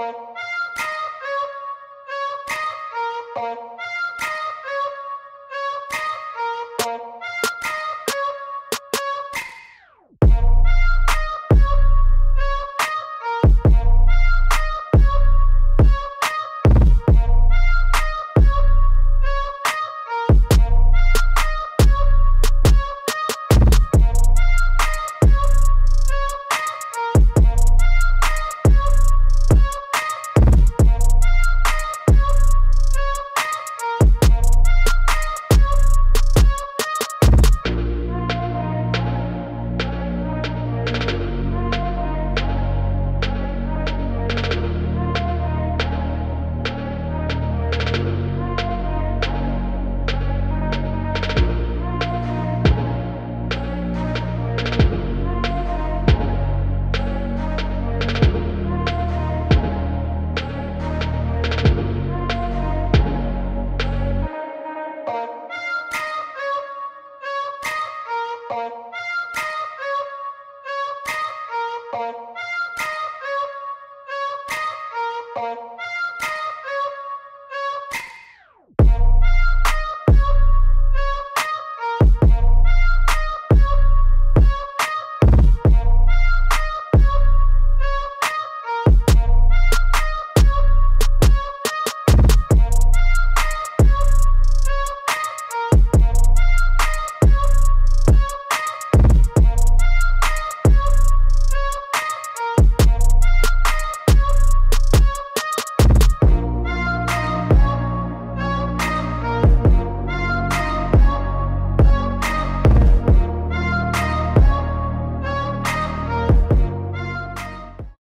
Bye. Oh.